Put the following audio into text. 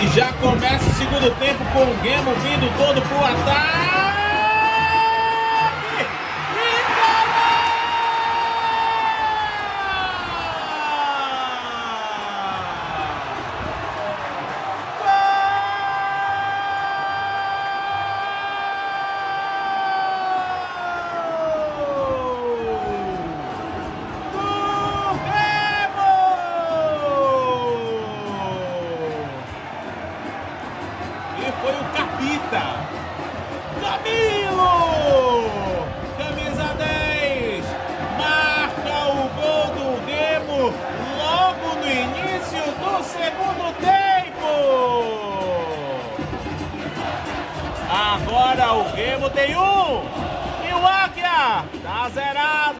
E já começa o segundo tempo com o Gemo vindo todo pro ataque. Foi o Capita. Camilo! Camisa 10. Marca o gol do Demo logo no início do segundo tempo. Agora o Remo tem um. E o Águia tá zerado.